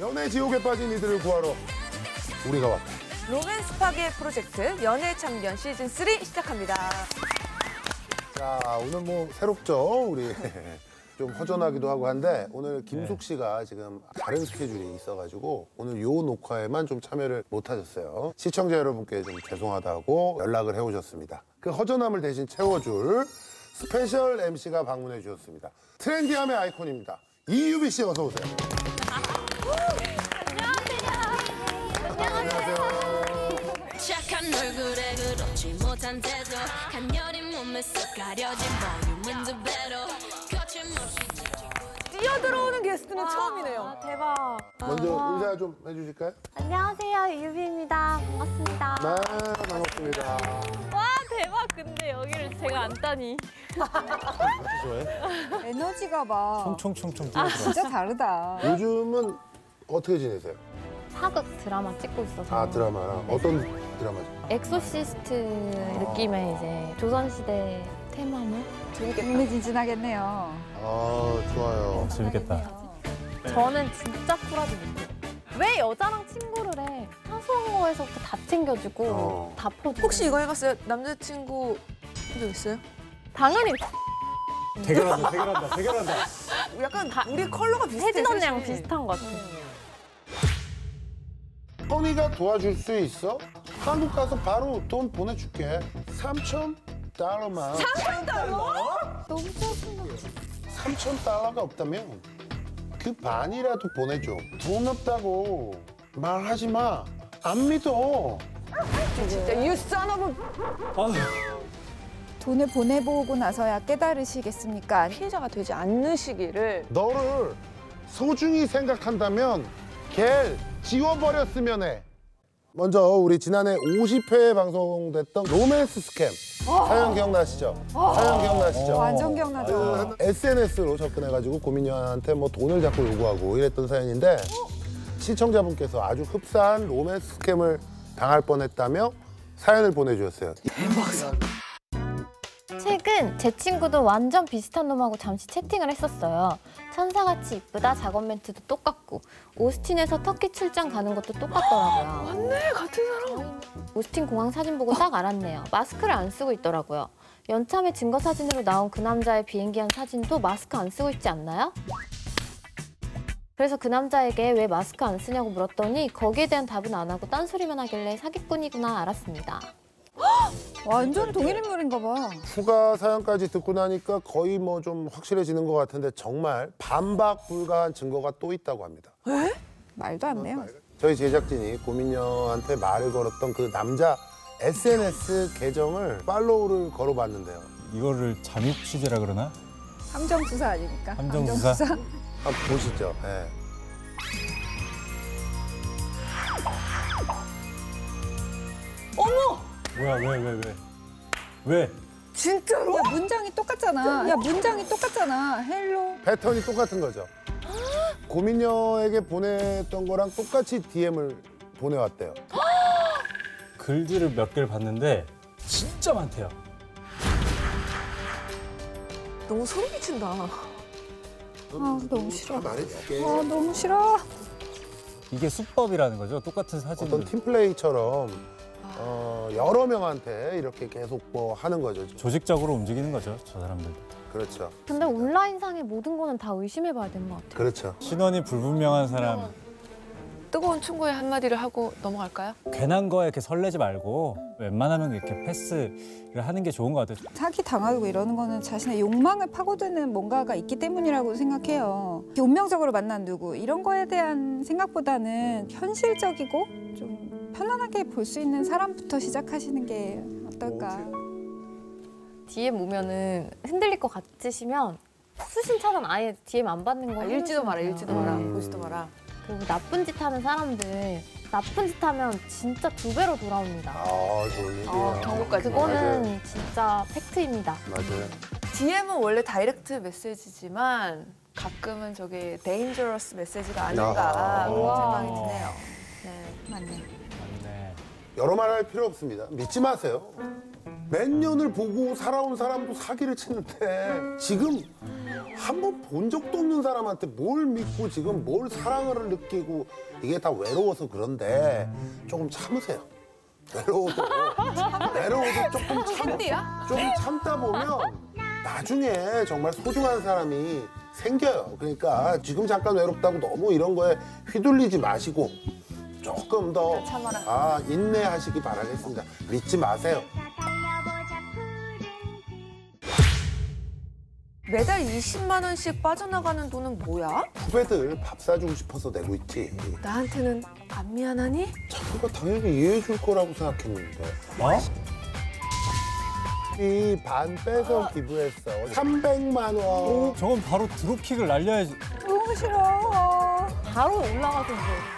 연애 지옥에 빠진 이들을 구하러 우리가 왔다. 로맨스 파괴 프로젝트 연애 참견 시즌 3 시작합니다. 자, 오늘 뭐 새롭죠? 우리 좀 허전하기도 하고 한데 오늘 김숙 씨가 지금 다른 스케줄이 있어가지고 오늘 요 녹화에만 좀 참여를 못 하셨어요. 시청자 여러분께 좀 죄송하다고 연락을 해오셨습니다. 그 허전함을 대신 채워줄 special MC가 방문해 주셨습니다. 트렌디함의 아이콘입니다. 이유비 씨 어서 오세요. 착한 얼굴에 그렇지 못한 태도 간녀린 몸에 쏙 가려진 볼륨은 두 배로 거침없이 뛰어들어오는 게스트는 처음이네요. 대박. 먼저 인사 좀 해주실까요? 안녕하세요, 유비입니다. 반갑습니다. 네, 반갑습니다. 와, 대박. 근데 여기를 제가 안다니. 에너지가 막 총총총총 아. 진짜 다르다. 요즘은 어떻게 지내세요? 사극 드라마 찍고 있어서. 아, 드라마랑 어떤 드라마죠? exorcist 느낌의 이제 조선시대 퇴마물? 흥미진진하겠네요. 아, 좋아요. 재밌겠다. 저는 진짜 쿨하지 못해요. 왜 여자랑 친구를 해? 사소한 거에서부터 다 챙겨주고 어. 다 퍼주고. 혹시 이거 해봤어요? 남자친구 한적 있어요? 당연히 대결한다, 대결한다, 대결한다. 약간 우리 컬러가 비슷해. 혜진 언니랑. 비슷한 것 같아요. 토니가 도와줄 수 있어? 한국 가서 바로 돈 보내줄게. 3천 달러만. 3천 달러? 너무 짜증나. 3천 달러가 없다면 그 반이라도 보내줘. 돈 없다고 말하지 마. 안 믿어. 진짜 you son of a 돈을 보내보고 나서야 깨달으시겠습니까? 피해자가 되지 않으시기를 너를 소중히 생각한다면 걔 지워버렸으면 해. 먼저 우리 지난해 50회에 방송됐던 로맨스 스캠 사연 기억나시죠? 사연 기억나시죠? 완전 기억나죠. SNS로 접근해가지고 고민녀한테 뭐 돈을 자꾸 요구하고 이랬던 사연인데 시청자분께서 아주 흡사한 로맨스 스캠을 당할 뻔했다며 사연을 보내주셨어요. 최근 제 친구도 완전 비슷한 놈하고 잠시 채팅을 했었어요. 천사같이 이쁘다 작업 멘트도 똑같고 오스틴에서 터키 출장 가는 것도 똑같더라고요. 맞네 같은 사람. 오스틴 공항 사진 보고 딱 알았네요. 마스크를 안 쓰고 있더라고요. 연참에 증거 사진으로 나온 그 남자의 비행기 한 사진도 마스크 안 쓰고 있지 않나요? 그래서 그 남자에게 왜 마스크 안 쓰냐고 물었더니 거기에 대한 답은 안 하고 딴소리만 하길래 사기꾼이구나 알았습니다. 완전 동일인물인가 봐. 후가 사연까지 듣고 나니까 거의 뭐 좀 확실해지는 것 같은데 정말 반박 불가한 증거가 또 있다고 합니다. 말도 안 돼요. 저희 제작진이 고민녀한테 말을 걸었던 그 남자 SNS 계정을 팔로우를 걸어봤는데요. 이거를 잠입 취재라 그러나? 함정 수사 아닙니까? 함정 수사? 한번 보시죠. 예. 뭐야, 왜, 왜, 왜? 왜? 진짜로? 야 문장이 똑같잖아. 야 문장이 똑같잖아. hello. 패턴이 똑같은 거죠. 고민녀에게 보냈던 거랑 똑같이 DM을 보내왔대요. 글들을 몇 개를 봤는데 진짜 많대요. 너무 소름 끼친다. 아 너무 싫어. 말해줄게. 아 너무 싫어. 이게 수법이라는 거죠. 똑같은 사진을. 어떤 팀플레이처럼 어, 여러 명한테 이렇게 계속 뭐 하는 거죠. 조직적으로 움직이는 거죠, 저 사람들. 그렇죠. 근데 온라인상의 모든 거는 다 의심해봐야 되는 것 같아요. 그렇죠. 신원이 불분명한 사람, 뜨거운 충고의 한마디를 하고 넘어갈까요? 괜한 거에 이렇게 설레지 말고 웬만하면 이렇게 패스를 하는 게 좋은 것 같아요. 사기 당하고 이러는 거는 자신의 욕망을 파고드는 뭔가가 있기 때문이라고 생각해요. 운명적으로 만난 누구 이런 거에 대한 생각보다는 현실적이고 좀 편안하게 볼 수 있는 사람부터 시작하시는 게 어떨까. DM 오면은 흔들릴 것 같으시면 수신 차단 아예 DM 안 받는 거 아, 읽지도 마라, 읽지도. 마라, 음. 보지도 마라. 그리고 나쁜 짓 하는 사람들 나쁜 짓 하면 진짜 두 배로 돌아옵니다. 아, 좋은 얘기야. 어, 경고까지. 그거는 진짜 팩트입니다. 맞아요. DM은 원래 다이렉트 메시지지만 가끔은 저게 데인저러스 메시지가 아닌가. 그런 생각이 드네요. 네. 맞네. 맞네. 여러 말 할 필요 없습니다. 믿지 마세요. 몇 년을 보고 살아온 사람도 사기를 치는데 지금 한 번 본 적도 없는 사람한테 뭘 믿고 지금 뭘 사랑을 느끼고 이게 다 외로워서 그런데 조금 참으세요. 외로워도 외로워도 조금 참, 캔디야? 좀 참다 보면 나중에 정말 소중한 사람이 생겨요. 그러니까 지금 잠깐 외롭다고 너무 이런 거에 휘둘리지 마시고 조금 더 참아라. 아, 인내하시기 바라겠습니다. 믿지 마세요. 매달 20만 원씩 빠져나가는 돈은 뭐야? 후배들 밥 사주고 싶어서 내고 있지. 나한테는 안 미안하니? 자기가 당연히 이해해 줄 거라고 생각했는데. 어? 이반 빼서 기부했어. 300만 원. 저건 바로 드롭킥을 날려야지. 너무 싫어. 바로 올라가던데.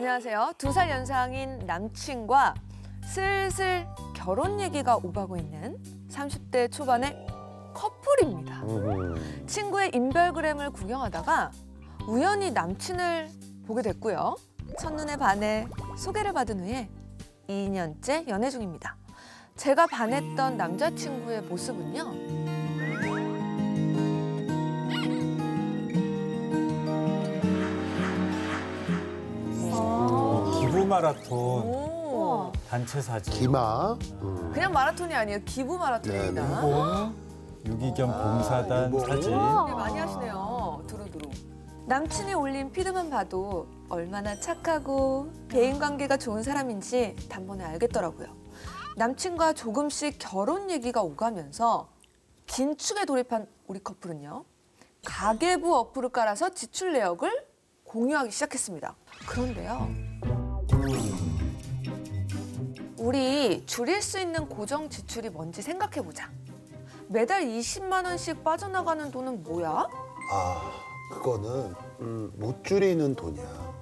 안녕하세요. 두 살 연상인 남친과 슬슬 결혼 얘기가 오가고 있는 30대 초반의 커플입니다. 음. 친구의 인별그램을 구경하다가 우연히 남친을 보게 됐고요. 첫눈에 반해 소개를 받은 후에 2년째 연애 중입니다. 제가 반했던 남자친구의 모습은요. 마라톤 오, 단체 사진. 기마. 음. 그냥 마라톤이 아니에요. 기부 마라톤입니다. 네네. 봄 유기견 봉사단 이거. 사진. 네, 많이 하시네요. 두루두루. 남친이 올린 피드만 봐도 얼마나 착하고 대인 관계가 좋은 사람인지 단번에 알겠더라고요. 남친과 조금씩 결혼 얘기가 오가면서 긴축에 돌입한 우리 커플은요. 가계부 어플을 깔아서 지출 내역을 공유하기 시작했습니다. 그런데요. 우리 줄일 수 있는 고정 지출이 뭔지 생각해 보자. 매달 20만 원씩 빠져나가는 돈은 뭐야? 아, 그거는 음, 못 줄이는 돈이야.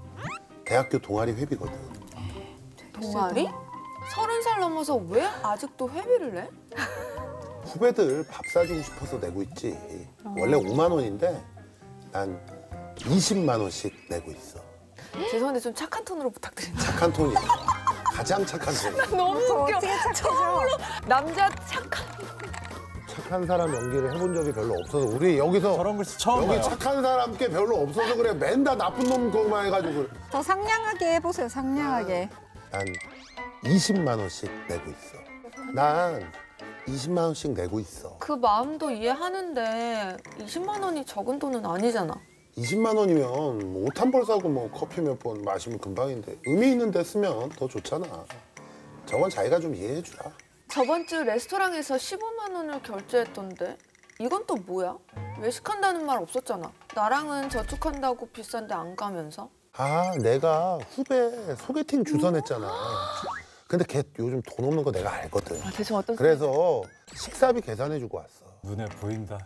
대학교 동아리 회비거든. 동아리? 서른 살 넘어서 왜 아직도 회비를 내? 후배들 밥 사주고 싶어서 내고 있지. 원래 5만 원인데 난 20만 원씩 내고 있어. 죄송한데 좀 착한 톤으로 부탁드립니다. 착한 톤이야. 가장 착한 톤. 너무 저 웃겨. 착해져? 남자 착한. 착한 사람 연기를 해본 적이 별로 없어서 우리 여기서 저런 글씨 처음 여기 봐요. 착한 사람 께 별로 없어서 그래. 맨날 나쁜 놈 거만 해가지고. 더 상냥하게 해보세요. 상냥하게. 난 20만 원씩 내고 있어. 난 20만 원씩 내고 있어. 그 마음도 이해하는데 20만 원이 적은 돈은 아니잖아. 20만 원이면 뭐 옷 한 벌 사고 뭐 커피 몇 번 마시면 금방인데 의미 있는 데 쓰면 더 좋잖아. 저건 자기가 좀 이해해 주라. 저번 주 레스토랑에서 15만 원을 결제했던데 이건 또 뭐야? 외식한다는 말 없었잖아. 나랑은 저축한다고 비싼데 안 가면서. 아, 내가 후배 소개팅 주선했잖아. 근데 걔 요즘 돈 없는 거 내가 알거든. 아, 대충 어떤 그래서 식사비 계산해 주고 왔어. 눈에 보인다.